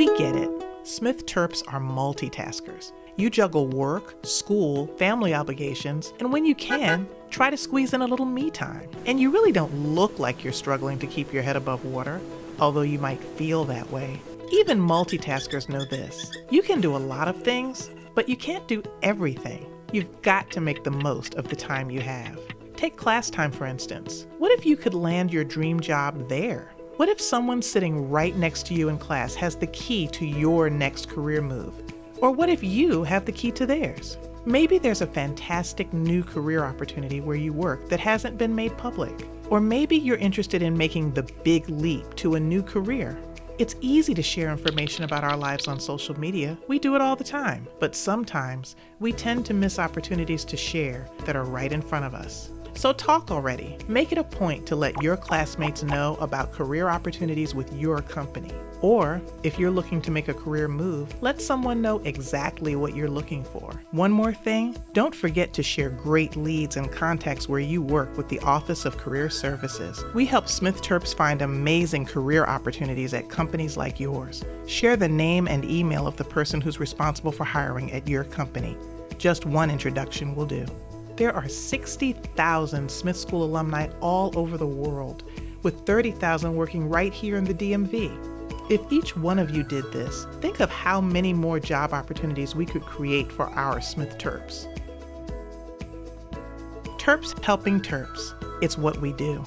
We get it. Smith Terps are multitaskers. You juggle work, school, family obligations, and when you can, try to squeeze in a little me time. And you really don't look like you're struggling to keep your head above water, although you might feel that way. Even multitaskers know this. You can do a lot of things, but you can't do everything. You've got to make the most of the time you have. Take class time, for instance. What if you could land your dream job there? What if someone sitting right next to you in class has the key to your next career move? Or what if you have the key to theirs? Maybe there's a fantastic new career opportunity where you work that hasn't been made public. Or maybe you're interested in making the big leap to a new career. It's easy to share information about our lives on social media. We do it all the time. But sometimes we tend to miss opportunities to share that are right in front of us. So talk already. Make it a point to let your classmates know about career opportunities with your company. Or, if you're looking to make a career move, let someone know exactly what you're looking for. One more thing don't forget to share great leads and contacts where you work with the Office of Career Services. We help Smith Terps find amazing career opportunities at companies like yours. Share the name and email of the person who's responsible for hiring at your company. Just one introduction will do. There are 60,000 Smith School alumni all over the world, with 30,000 working right here in the DMV. If each one of you did this, think of how many more job opportunities we could create for our Smith Terps. Terps helping Terps. It's what we do.